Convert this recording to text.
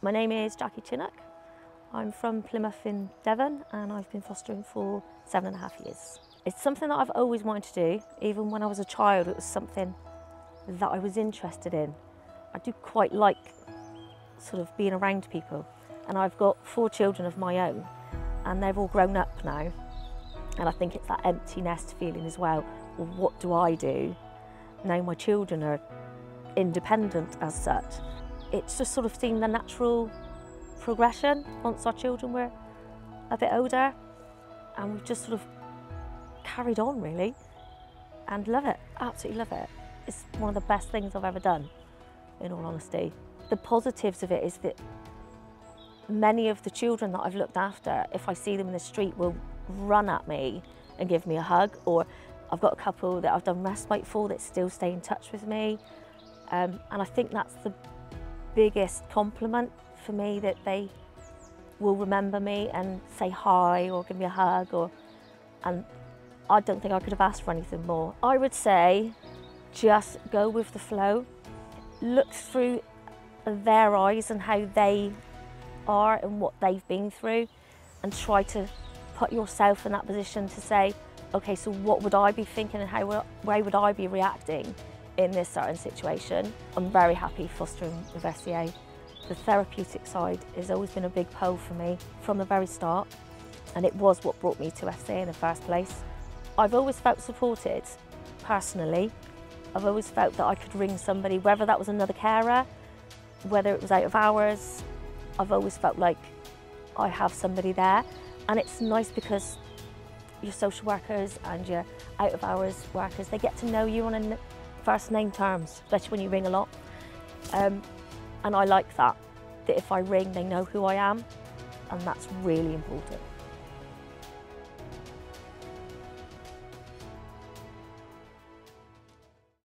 My name is Jackie Chinnock. I'm from Plymouth in Devon and I've been fostering for seven and a half years. It's something that I've always wanted to do. Even when I was a child, it was something that I was interested in. I do quite like sort of being around people. And I've got four children of my own and they've all grown up now. And I think it's that empty nest feeling as well. well what do I do? Now my children are independent as such it's just sort of seen the natural progression once our children were a bit older and we've just sort of carried on really and love it, absolutely love it. It's one of the best things I've ever done, in all honesty. The positives of it is that many of the children that I've looked after, if I see them in the street, will run at me and give me a hug, or I've got a couple that I've done respite for that still stay in touch with me. Um, and I think that's the biggest compliment for me that they will remember me and say hi or give me a hug or and I don't think I could have asked for anything more. I would say just go with the flow. Look through their eyes and how they are and what they've been through and try to put yourself in that position to say, okay, so what would I be thinking and how where would I be reacting? In this certain situation. I'm very happy fostering with FCA. The therapeutic side has always been a big pull for me from the very start and it was what brought me to FCA in the first place. I've always felt supported personally. I've always felt that I could ring somebody, whether that was another carer, whether it was out of hours, I've always felt like I have somebody there and it's nice because your social workers and your out of hours workers, they get to know you on a first name terms, especially when you ring a lot. Um, and I like that, that if I ring, they know who I am, and that's really important.